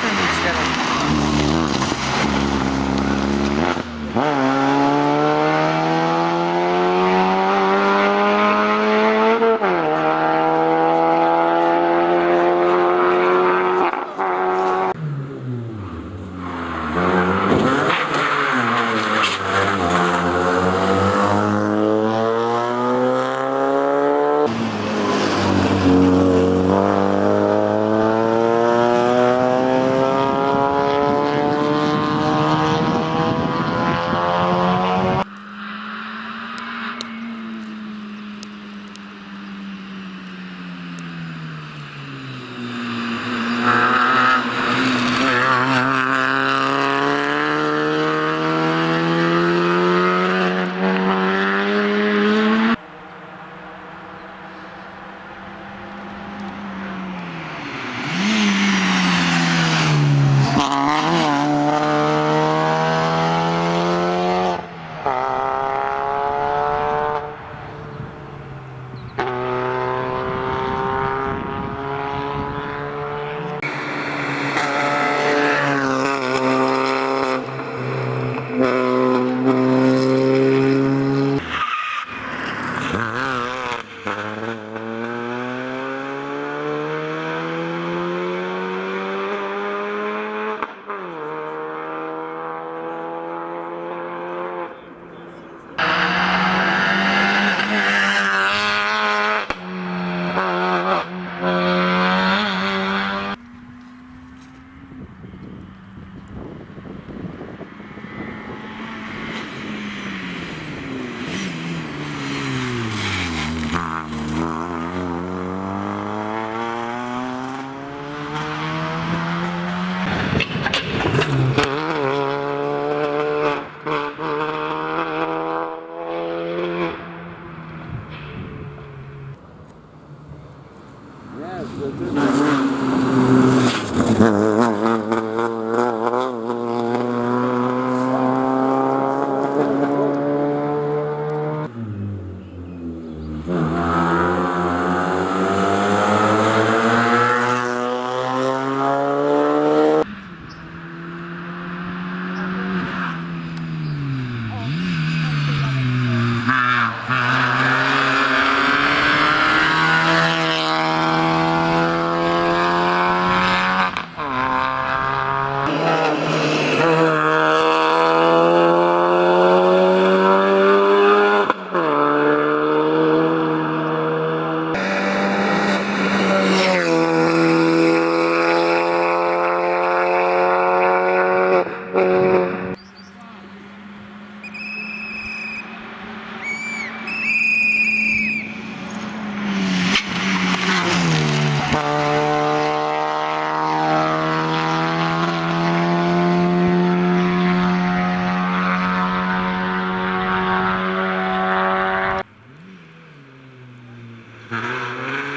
肩に力を。Idź teraz. Mm-hmm.